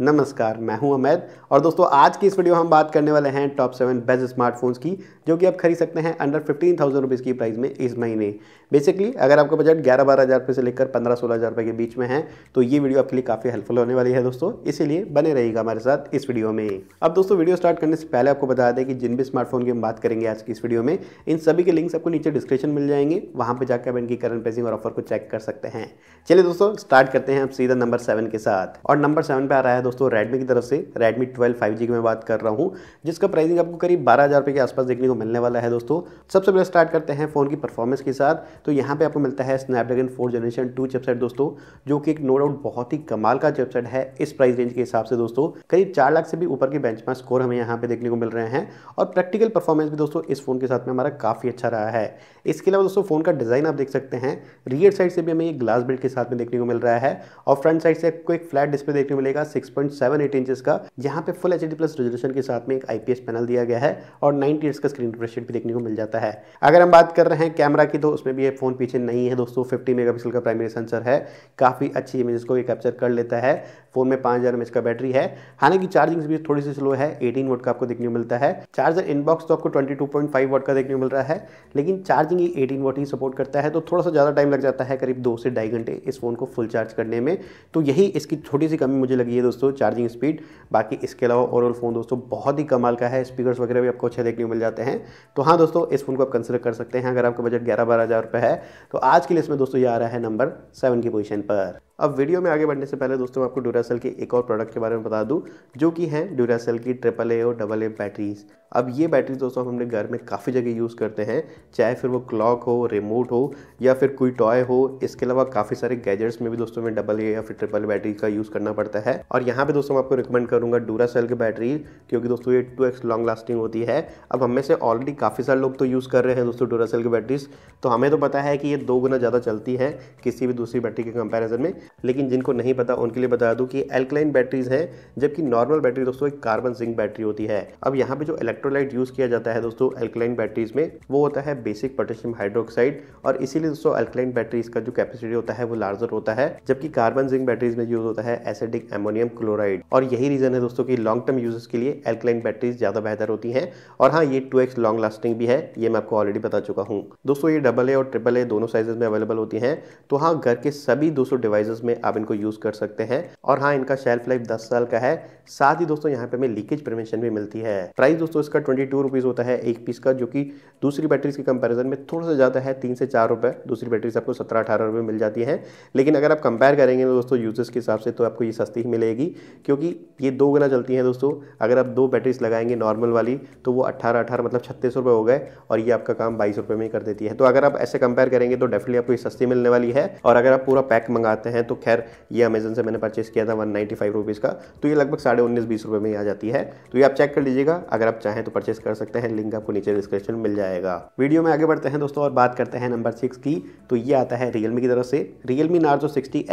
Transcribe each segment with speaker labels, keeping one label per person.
Speaker 1: नमस्कार, मैं हूँ अमैद और दोस्तों, आज की इस वीडियो हम बात करने वाले हैं टॉप सेवन बेस्ट स्मार्टफोन्स की, जो कि आप खरीद सकते हैं अंडर फिफ्टीन थाउज़ेंड रुपीज़ की प्राइस में इस महीने। बेसिकली अगर आपका बजट ग्यारह बारह हज़ार रुपये से लेकर पंद्रह सोलह हज़ार रुपये के बीच में है तो ये वीडियो आपके लिए काफ़ी हेल्पफुल होने वाली है दोस्तों। इसीलिए बने रहेगा हमारे साथ इस वीडियो में। अब दोस्तों, वीडियो स्टार्ट करने से पहले आपको बता दें कि जिन भी स्मार्टफ़ोन की हम बात करेंगे आज की इस वीडियो में, इन सभी के लिंक्स आपको नीचे डिस्क्रिप्शन मिल जाएँगे। वहाँ पर जाकर आप इनकी करंट प्राइसिंग और ऑफ़र को चेक कर सकते हैं। चलिए दोस्तों स्टार्ट करते हैं आप सीधा नंबर सेवन के साथ। और नंबर सेवन पर आ रहा है दोस्तों रेडमी की तरफ़ से Redmi 12 5G की मैं बात कर रहा हूँ, जिसका प्राइसिंग आपको करीब बारह हज़ार के आसपास देखने को मिलने वाला है दोस्तों। सबसे पहले स्टार्ट करते हैं फ़ोन की परफॉर्मेंस के साथ। तो यहाँ पे आपको मिलता है Snapdragon four generation two chipset दोस्तों, जो कि एक नो डाउट बहुत ही कमाल का चिपसेट है इस प्राइस रेंज के हिसाब से दोस्तों। करीब चार लाख से भी ऊपर के बेंच स्कोर हमें यहाँ पे देखने को मिल रहे हैं। और प्रैक्टिकल परफॉर्मेंस भी दोस्तों इस फ़ोन के साथ में हमारा काफ़ी अच्छा रहा है। इसके अलावा दोस्तों फ़ोन का डिज़ाइन आप देख सकते हैं। रियर साइड से भी हमें एक ग्लास बिल्ड के साथ में देखने को मिल रहा है। और फ्रंट साइड से आपको एक फ्लैट डिस्प्ले देखने को मिलेगा six point seven eight inches का, जहाँ पे फुल एचडी प्लस रेजोल्यूशन के साथ में एक आईपीएस पैनल दिया गया है और नाइनटी का स्क्रीन रिफ्रेश भी देखने को मिल जाता है। अगर हम बात कर रहे हैं कैमरा की तो उसमें भी ये फ़ोन पीछे नहीं है दोस्तों। फिफ्टी मेगापिक्सल का प्राइमरी सेंसर है। काफ़ी अच्छी इमेजेस को ये कैप्चर कर लेता है। फ़ोन में पाँच हज़ार का बैटरी है। हालाँकि चार्जिंग स्पीड थोड़ी सी स्लो है। एटीन वोट का आपको देखने को मिलता है। चार्जर इनबॉक्स तो आपको ट्वेंटी टू वोट का देखने को मिल रहा है। लेकिन चार्जिंग ही एटीन वोट ही सपोर्ट करता है तो थोड़ा सा ज़्यादा टाइम लग जाता है करीब दो से ढाई घंटे इस फ़ोन को फुल चार्ज करने में। तो यही इसकी छोटी सी कमी मुझे लगी है दोस्तों। चार्जिंग स्पीड बाकी इसके अलावा ओवरऑल फ़ोन दोस्तों, बहुत ही कमाल का है। स्पीकर्स वगैरह भी आपको अच्छे देखने को मिल जाते हैं। तो हाँ दोस्तों, इस फ़ोन को आप कंसिडर कर सकते हैं। अगर आपका बजट ग्यारह बारह हज़ार है तो आज के लिए इसमें दोस्तों ये आ रहा है नंबर सेवन की पोजीशन पर। अब वीडियो में आगे बढ़ने से पहले दोस्तों, मैं आपको ड्यूरासेल के एक और प्रोडक्ट के बारे में बता दूँ, जो कि है ड्यूरासेल की ट्रिपल ए और डबल ए बैटरीज अब ये बैटरीज दोस्तों, हम अपने घर में काफ़ी जगह यूज़ करते हैं, चाहे फिर वो क्लॉक हो रिमोट हो, या फिर कोई टॉय हो, इसके अलावा काफ़ी सारे गैजेट्स में भी दोस्तों में डबल ए या फिर ट्रिपल ए बैटरी का यूज़ करना पड़ता है। और यहाँ पर दोस्तों, मैं आपको रिकमेंड करूँगा डूरासेल की बैटरी क्योंकि दोस्तों, ये टू एक्स लॉन्ग लास्टिंग होती है। अब हमें से ऑलरेडी काफ़ी सारे लोग तो यूज़ कर रहे हैं दोस्तों डूरासेल की बैटरीज तो हमें तो पता है कि ये दो गुना ज़्यादा चलती है किसी भी दूसरी बैटरी के कंपेरिजन में। लेकिन जिनको नहीं पता, उनके लिए बता दूँ कि एल्कलाइन बैटरीज है, जबकि नॉर्मल बैटरी दोस्तों एक कार्बन जिंक बैटरी होती है। अब यहाँ पे जो इलेक्ट्रोलाइट यूज़ किया जाता है दोस्तों एल्कलाइन बैटरीज में, वो होता है बेसिक पोटेशियम हाइड्रोक्साइड और इसीलिए दोस्तों एल्कलाइन बैटरीज का जो कैपेसिटी होता है, वो लार्जर होता है, जबकि कार्बन जिंक बैटरीज में यूज़ होता है एसिडिक एमोनियम क्लोराइड और यही रीजन है दोस्तों की लॉन्ग टर्म यूजेस के लिए एल्कलाइन बैटरीज ज़्यादा बेहतर होती है और हाँ ये टू लॉन्ग लास्टिंग भी है, ये मैं आपको ऑलरेडी बता चुका हूँ। दोस्तों ये डबल ए और ट्रिपल ए दोनों साइजेस में अवेलेबल होती है तो हाँ घर के सभी दोस्तों डिवाइसेस में आप इनको यूज़ कर सकते हैं। और हाँ इनका शेल्फ लाइफ दस साल का है। साथ ही दोस्तों, यहाँ पे हमें लीकेज प्रिवेंशन भी मिलती है। प्राइस दोस्तों, इसका ट्वेंटी टू रुपीज़ होता है एक पीस का, जो कि दूसरी बैटरीज के कंपैरिजन में थोड़ा सा ज़्यादा है, तीन से चार रुपये दूसरी बैटरीज आपको सत्रह अठारह रुपये मिल जाती है। लेकिन अगर आप कंपेयर करेंगे तो दोस्तों यूज़र्स के हिसाब से तो आपको ये सस्ती ही मिलेगी। क्योंकि ये दो गुना चलती है दोस्तों। अगर आप दो बैटरीज लगाएँगे नॉर्मल वाली तो वो अट्ठारह अठारह मतलब छत्तीस रुपये हो गए, और ये आपका काम बाईस रुपये में कर देती है। तो अगर आप ऐसे कंपेयर करेंगे तो डेफिनेटली आपको ये सस्ती मिलने वाली है। और अगर आप पूरा पैक मंगाते हैं तो खैर, ये अमेजन से मैंने परचेस किया था वन नाइन्टी का। तो ये लगभग साढ़े उन्नीस बीस रुपये में आ जाती है। तो ये आप चेक कर लीजिएगा। अगर आप चाहें तो परचेस कर सकते हैं। लिंक आपको नीचे डिस्क्रिप्शन मिल जाएगा। वीडियो में आगे बढ़ते हैं दोस्तों और बात करते हैं नंबर सिक्स की। तो ये आता है रियलमी की तरफ़ से। रियलमी नार्जो सिक्सटी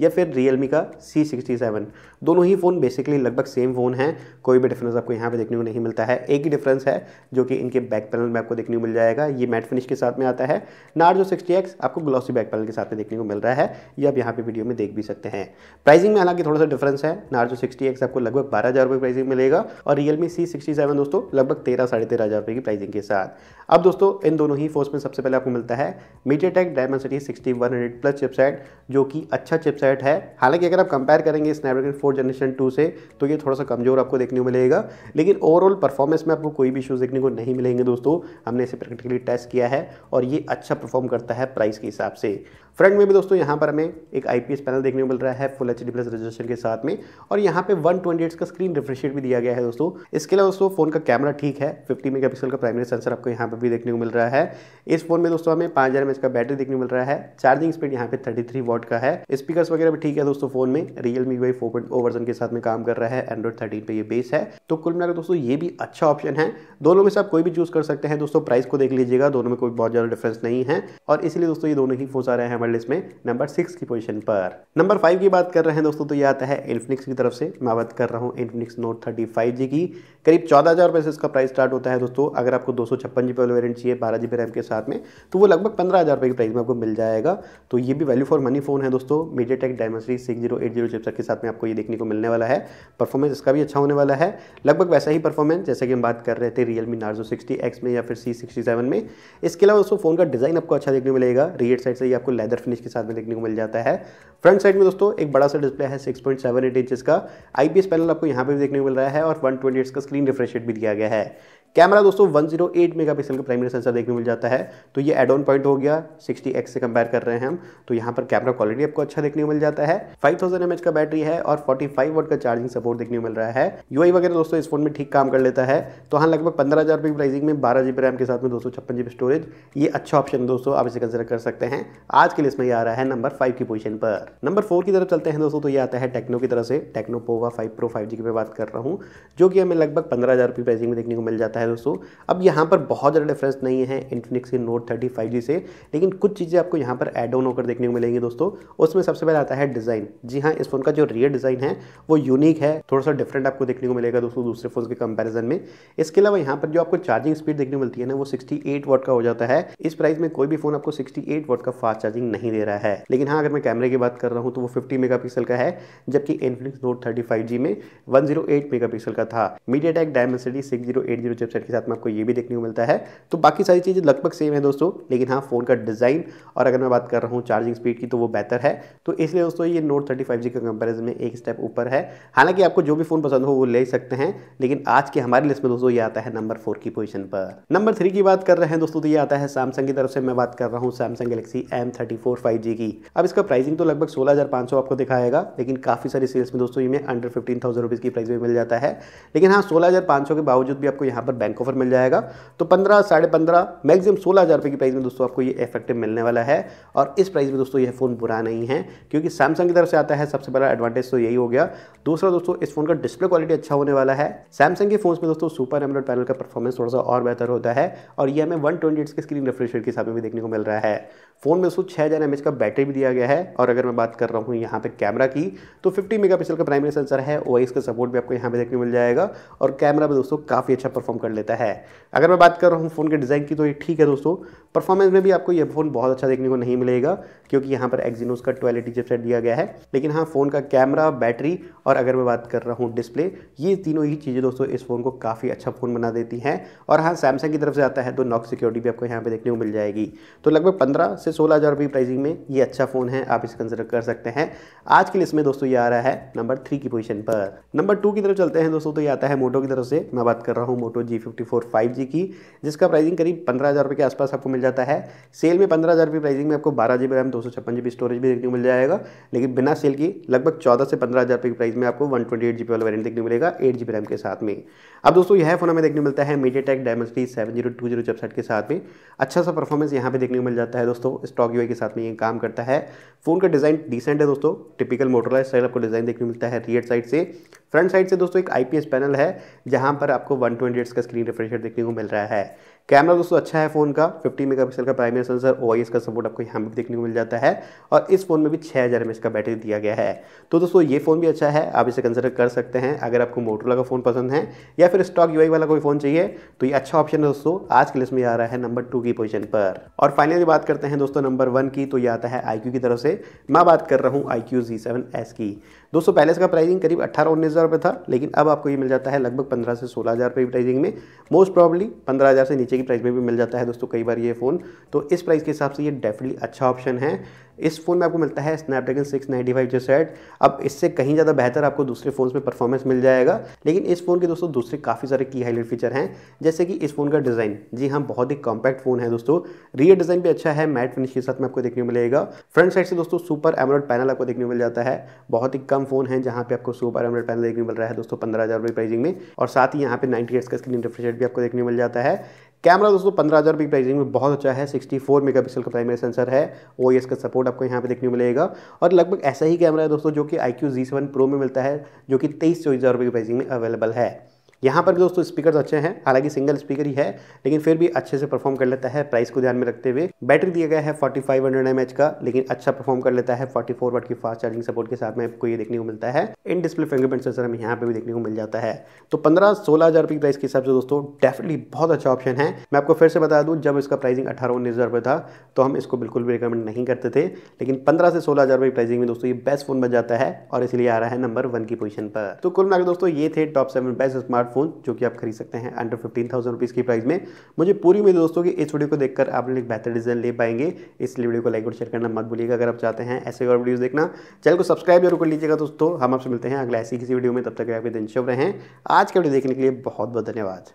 Speaker 1: या फिर रियलमी का सी दोनों ही फ़ोन बेसिकली लगभग सेम फ़ोन है। कोई भी डिफरेंस आपको यहाँ पे देखने को नहीं मिलता है। एक ही डिफरेंस है, जो कि इनके बैक पैनल में आपको देखने को मिल जाएगा। ये मैट फिनिश के साथ में आता है। नार्जो सिक्सटी एक्स आपको ग्लॉसी बैक पैनल के साथ में देखने को मिल रहा है। ये आप यहाँ पे वीडियो में देख भी सकते हैं। प्राइसिंग में हालाँकि थोड़ा सा डिफरेंस है। नार्जो सिक्सटी एक्स आपको लगभग बारह हज़ार रुपये प्राइसिंग मिलेगा और रियलमी सी सिक्सटी सेवन दोस्तों लगभग तेरह, साढ़े तेरह हज़ार रुपये की प्राइसिंग के साथ। अब दोस्तों इन दोनों ही फोर्स में सबसे पहले आपको मिलता है MediaTek Dimensity sixty one hundred plus chipset जो कि अच्छा चिपसेट है। हालाँकि अगर आप कंपेयर करेंगे स्नैपड्रैगन फोर जनरेशन टू से तो ये थोड़ा सा कमज़ोर आपको देखने को मिलेगा। लेकिन ओवरऑल परफॉर्मेंस में आपको कोई भी इशूज़ देखने को नहीं मिलेंगे दोस्तों। हमने इसे प्रैक्टिकली टेस्ट किया है और ये अच्छा परफॉर्म करता है प्राइस के हिसाब से। फ्रंट में भी दोस्तों यहाँ पर हमें एक आईपीएस पैनल देखने को मिल रहा है फुल एच प्लस रेजोल्यूशन के साथ में। और यहाँ पे वन ट्वेंटी का स्क्रीन रिफ्रेश भी दिया गया है दोस्तों। इसके अलावा दोस्तों फ़ोन का कैमरा ठीक है फिफ्टी मेगा का प्राइमरी सेंसर आपको यहाँ पर भी देखने को मिल रहा है। इस फ़ोन में दोस्तों हमें पाँच हज़ार का बैटरी देखने को मिल रहा है। चार्जिंग स्पीड यहाँ पे थर्टी थ्री वॉट का है। स्पीकर वगैरह भी ठीक है दोस्तों फ़ोन में। Realme Y four version के साथ में काम कर रहा है। एंड्रॉइड थर्टीन पे ये बेस है। तो कुल मिलाकर दोस्तों, ये भी अच्छा ऑप्शन है। दोनों में से आप कोई भी चूज़ कर सकते हैं। दोस्तों प्राइस को देख लीजिएगा। दोनों में कोई बहुत ज़्यादा डिफरेंस नहीं है। और इसलिए दोस्तों, ये दोनों ही फ़ोन आ रहे हैं हमारे लिस्ट में। नंबर सिक्स की पोजिशन पर। पर। नंबर फाइव की बात कर रहे हैं दोस्तों तो ये आता है इन्फिनिक्स की तरफ़ से। मैं बात कर रहा हूँ Infinix Note thirty five G की। करीब चौदह हज़ार रुपये से इसका प्राइस स्टार्ट होता है दोस्तों। अगर आपको दो सौ छप्पन जी वाला वेरियंट चाहिए, बारह जी रैम के साथ में तो वो लगभग पंद्रह हज़ार रुपये की प्राइस में आपको मिल जाएगा। तो ये भी वैल्यू फॉर मनी फ़ोन है दोस्तों। MediaTek Dimensity six zero eight zero chipset के साथ में आपको ये देखने को मिलने वाला है। परफॉर्मेंस इसका भी अच्छा होने वाला है। लगभग वैसा ही परफॉर्मेंस जैसे कि हम बात कर रहे थे Realme Narzo sixty X में या फिर सी सिक्सटी सेवन में। इसके अलावा दोस्तों फ़ोन का डिज़ाइन आपको अच्छा देखने को मिलेगा। रियर साइड से ये आपको लेदर फिनिश के साथ में देखने को मिल जाता है। फ्रंट साइड में दोस्तों, एक बड़ा सा डिस्प्ले है 6.78 इंचेस का। आईपीएस पैनल आपको यहाँ पे भी देखने को मिल रहा है और 120 का स्क्रीन रिफ्रेश रेट भी दिया गया है। कैमरा दोस्तों 108 मेगापिक्सल का प्राइमरी सेंसर देखने को मिल जाता है। तो ये एड ऑन पॉइंट हो गया 60x से कंपेयर कर रहे हैं हम। तो यहाँ पर कैमरा क्वालिटी आपको अच्छा देखने को मिल जाता है। 5000 थाउज़ेंड का बैटरी है और 45 वोट का चार्जिंग सपोर्ट देखने को मिल रहा है। यूआई वगैरह दोस्तों इस फ़ोन में ठीक काम कर लेता है। तो हाँ लगभग पंद्रह हज़ार रुपये प्राइसिंग में बारह जीबी रैम के साथ में दो सौ स्टोरेज ये अच्छा ऑप्शन दोस्तों आप इसे कंसिडर कर सकते हैं। आज के लिए इसमें आ रहा है नंबर फाइव की पोजिशन पर। नंबर फोर की तरफ़ चलते हैं दोस्तों तो ये आता है टेक्नो की तरफ़ से। Tecno Pova five pro five G की बात कर रहा हूँ, जो कि हमें लगभग पंद्रह हज़ार प्राइसिंग में देखने को मिल जाता है। दोस्तों। अब यहाँ पर बहुत ज़्यादा डिफरेंस नहीं है इन्फिनिक्स के नोट थर्टी फाइव जी से, लेकिन कुछ चीज़ें आपको यहाँ पर एड ऑन होकर देखने को मिलेंगी दोस्तों। उसमें सबसे पहले आता है डिज़ाइन जी हाँ इस फ़ोन का जो रियर डिज़ाइन है, वो यूनिक है, थोड़ा सा डिफरेंट आपको देखने को मिलेगा दोस्तों दूसरे फ़ोन के कंपेरिजन में। इसके अलावा यहाँ पर जो आपको चार्जिंग स्पीड देखने को मिलती है ना, वो सिक्सटी एट का हो जाता है। इस प्राइस में कोई भी फ़ोन आपको सिक्सटी एट का फास्ट चार्जिंग नहीं दे रहा है। लेकिन हाँ अगर मैं कैमरे की बात कर रहा हूँ तो वो फिफ्टी मेगा का है, जबकि इन्फिनिक्स नोट थर्टी में वन ज़ीरो का था। MediaTek Dimensity six zero chipset के साथ में आपको ये भी देखने को मिलता है। तो बाकी सारी चीज़ें लगभग सेम है दोस्तों, लेकिन हाँ फ़ोन का डिज़ाइन और अगर मैं बात कर रहा हूँ चार्जिंग स्पीड की तो वो बेहतर है। तो इसलिए दोस्तों, ये नोट थर्टी फाइव जी का कंपेरिजन में एक स्टेप ऊपर है। हालाँकि आपको जो भी फ़ोन पसंद हो, वो ले सकते हैं, लेकिन आज के हमारी लिस्ट में दोस्तों, ये आता है नंबर फोर की पोजिशन पर। नंबर थ्री की बात कर रहे हैं दोस्तों तो ये आता है सैमसंग की तरफ़ से मैं बात कर रहा हूँ सैमसंग गैलेक्सी एम थर्टी की। अब इसका प्राइसिंग तो लगभग सोलह आपको दिखाएगा, लेकिन काफ़ी सारी सेल्स में दोस्तों, ये अंडर फिफ्टीन थाउज़ेंड की प्राइस में मिल जाता है। लेकिन हाँ सोलह के बावजूद भी आपको यहाँ पर बैंक ऑफ़र मिल जाएगा। तो पंद्रह, साढ़े पंद्रह मैक्सिमम सोलह हज़ार रुपये की प्राइस में दोस्तों आपको ये इफ़ेक्टिव मिलने वाला है। और इस प्राइस में दोस्तों यह फ़ोन बुरा नहीं है, क्योंकि सैमसंग की तरफ़ से आता है, सबसे बड़ा एडवांटेज तो यही हो गया। दूसरा दोस्तों, इस फ़ोन का डिस्प्ले क्वालिटी अच्छा होने वाला है। सैमसंग के फ़ोन में दोस्तों सुपर एमरोड पैनल का परफॉर्मेंस थोड़ा सा और बेहतर होता है और ये हमें वन ट्वेंटी के स्क्रीन रिफ्रेश के हिसाब में भी देखने को मिल रहा है। फ़ोन में दोस्तों छः हज़ार का बैटरी भी दिया गया है और अगर मैं बात कर रहा हूँ यहाँ पे कैमरा की तो 50 मेगापिक्सल का प्राइमरी सेंसर है ओ का सपोर्ट भी आपको यहाँ पे देखने को मिल जाएगा। और कैमरा भी दोस्तों काफ़ी अच्छा परफॉर्म कर लेता है। अगर मैं बात कर रहा हूँ फ़ोन के डिज़ाइन की तो ये ठीक है दोस्तों। परफॉर्मेंस में भी आपको ये फ़ोन बहुत अच्छा देखने को नहीं मिलेगा, क्योंकि यहाँ पर एक्जीनोस का ट्वेलिटी चिपसेट दिया गया है। लेकिन हाँ फ़ोन का कैमरा बैटरी और अगर मैं बात कर रहा हूँ डिस्प्ले ये तीनों ही चीज़ें दोस्तों इस फ़ोन को काफ़ी अच्छा फ़ोन बना देती हैं। और हाँ सैमसंग की तरफ़ से आता है तो नॉक सिक्योरिटी भी आपको यहाँ पर देखने को मिल जाएगी। तो लगभग पंद्रह से सोलह हज़ार रुपये प्राइसिंग में ये अच्छा फ़ोन है, आप इसे कंसिडर कर सकते हैं। आज के लिस्ट में दोस्तों ये आ रहा है नंबर थ्री की पोजिशन पर। नंबर टू की तरफ़ चलते हैं दोस्तों तो ये आता है मोटो की तरफ़ से। मैं बात कर रहा हूँ मोटो जी फिफ्टी फाइव जी की, जिसका प्राइसिंग करीब पंद्रह हज़ार रुपये के आसपास आपको मिल जाता है। सेल में पंद्रह हज़ार रुपये प्राइसिंग में आपको बारह जी बी रैम दो सौ छप्पन जी बी स्टोरेज भी देखने को मिल जाएगा। लेकिन बिना सेल की लगभग चौदह से पंद्रह हज़ार रुपये की प्राइस में आपको one twenty eight G B वाला वेरियंट देखने को मिलेगा एट जी बी रैम के साथ में। अब दोस्तों, यह फ़ोन हमें देखने मिलता है MediaTek Dimensity seven zero two zero chipset के साथ में। अच्छा सा परफॉर्मेंस यहाँ पे देखने को मिल जाता है दोस्तों स्टॉक यू के साथ में ये काम करता है। फ़ोन का डिज़ाइन डिसेंट है दोस्तों टिपिकल मोटरलाइज स्टाइल आपको डिज़ाइन देखने को मिलता है रियर साइड से। फ्रंट साइड से दोस्तों एक आईपीएस पैनल है, जहाँ पर आपको वन ट्वेंटी का स्क्रीन रिफ्रेशर देखने को मिल रहा है। कैमरा दोस्तों अच्छा है फ़ोन का 50 मेगापिक्सल का प्राइमरी सेंसर ओआईएस का सपोर्ट आपको यहाँ पर देखने को मिल जाता है और इस फ़ोन में भी छः हज़ार का बैटरी दिया गया है। तो दोस्तों, ये फ़ोन भी अच्छा है, आप इसे कंसिडर कर सकते हैं। अगर आपको मोटरोला का फ़ोन पसंद है या फिर स्टॉक यू वाला कोई फ़ोन चाहिए तो ये अच्छा ऑप्शन है दोस्तों, आज के लिस्ट में आ रहा है नंबर टू की पोजिशन पर। और फाइनली बात करते हैं दोस्तों नंबर वन की तो ये आता है आईक्यू की तरफ़ से। मैं बात कर रहा हूँ आई क्यू की। दोस्तों, पहले इसका प्राइसिंग करीब अट्ठारह उन्नीस हज़ार था, लेकिन अब आपको ये मिल जाता है लगभग पंद्रह से सोलह हज़ार प्राइसिंग में। मोस्ट प्रॉब्ली पंद्रह हज़ार से नीचे की प्राइस में भी मिल जाता है दोस्तों, कई बार ये फ़ोन तो इस प्राइस के हिसाब से ये डेफिनेटली अच्छा ऑप्शन है। इस फ़ोन में आपको मिलता है स्नैपड्रैगन सिक्स नाइन्टी फाइव जो सेट अब इससे कहीं ज़्यादा बेहतर आपको दूसरे फ़ोन में परफॉर्मेंस मिल जाएगा। लेकिन इस फ़ोन के दोस्तों, दूसरे काफ़ी सारे की हाईलाइट फीचर हैं। जैसे कि इस फ़ोन का डिज़ाइन जी हाँ बहुत ही कॉम्पैक्ट फ़ोन है दोस्तों। रियर डिज़ाइन भी अच्छा है मैट फिनिश के साथ में आपको देखने को मिलेगा। फ्रंट साइड से दोस्तों सुपर एमरोड पैनल आपको देखने को मिल जाता है। बहुत ही कम फ़ोन है जहाँ पे आपको सुपर एमरोड पैनल देखने को मिल रहा है दोस्तों, पंद्रह हज़ार प्राइसिंग में। और साथ ही यहाँ पे नाइन्टी का स्क्रीन रिफ्रेश भी आपको देखने को मिल जाता है। कैमरा दोस्तों, पंद्रह हज़ार रुपये प्राइसिंग में बहुत अच्छा है। 64 मेगापिक्सल का प्राइमरी सेंसर है। ओ का सपोर्ट आपको यहाँ पे देखने को मिलेगा। और लगभग ऐसा ही कैमरा है दोस्तों, जो कि iQOO Z seven pro में मिलता है, जो कि तेईस चौबीस हज़ार रुपये की प्राइसिंग में अवेलेबल है। यहाँ पर भी दोस्तों स्पीकर अच्छे हैं, हालाँकि सिंगल स्पीकर ही है, लेकिन फिर भी अच्छे से परफॉर्म कर लेता है प्राइस को ध्यान में रखते हुए। बैटरी दिया गया है फोर्टी फाइव हंड्रेड का, लेकिन अच्छा परफॉर्म कर लेता है फोर्टी फोर वाट की फास्ट चार्जिंग सपोर्ट के साथ में आपको ये देखने को मिलता है। इन डिस्प्ले फिंगरप्रिंट सेंसर हमें यहाँ पे भी देखने को मिल जाता है। तो पंद्रह सोलह हज़ार रुपये प्राइस के हिसाब से दोस्तों डेफिनेटली बहुत अच्छा ऑप्शन है। मैं आपको फिर से बता दूँ, जब इसका प्राइसिंग अठारह उन्नीस हज़ार था तो हम इसको बिल्कुल भी रिकमेंड नहीं करते थे। लेकिन पंद्रह से सोलह हज़ार प्राइसिंग में दोस्तों, ये बेस्ट फ़ोन बन जाता है, और इसलिए आ रहा है नंबर वन की पोजीशन पर। तो कुल मिलाकर दोस्तों, ये थे टॉप सेवन बेस्ट स्मार्टफ़ोन जो कि आप खरीद सकते हैं अंडर फिफ्टीन थाउज़ेंड रुपीज़ की प्राइस में। मुझे पूरी उम्मीद दोस्तों कि इस वीडियो को देखकर आप लोग एक बेहतर डिज़ाइन ले पाएँगे। इसलिए वीडियो को लाइक और शेयर करना मत भूलिएगा। अगर आप चाहते हैं ऐसे और वीडियोज़ देखना चैनल को सब्सक्राइब ज़रूर कर लीजिएगा दोस्तों। हम आपसे मिलते हैं अगले ऐसी किसी वीडियो में। तब तक आपके दिन शुभ रहें। आज के वीडियो देखने के लिए बहुत बहुत धन्यवाद।